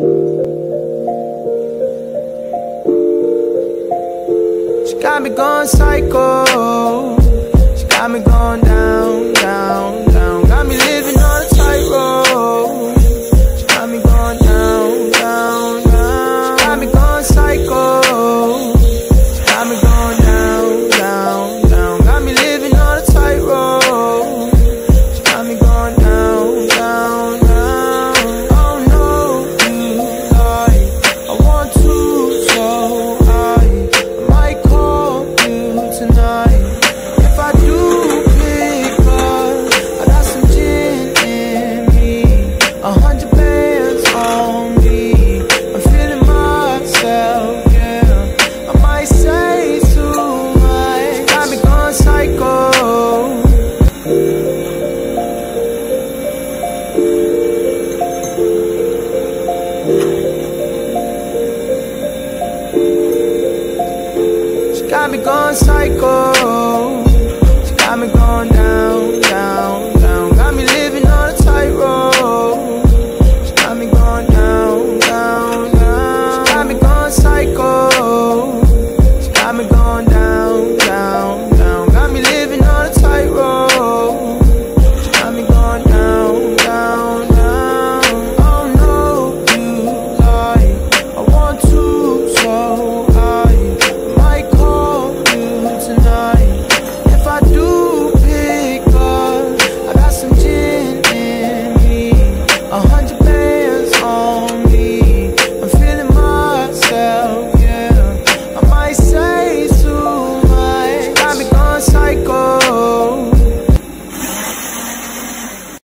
She got me going psycho. She got me going. tonight. If I do pick up, I got some gin in me. A hundred bands on me. I'm feeling myself, yeah. I might say too much. Got me gone psycho. Thank got me going psycho.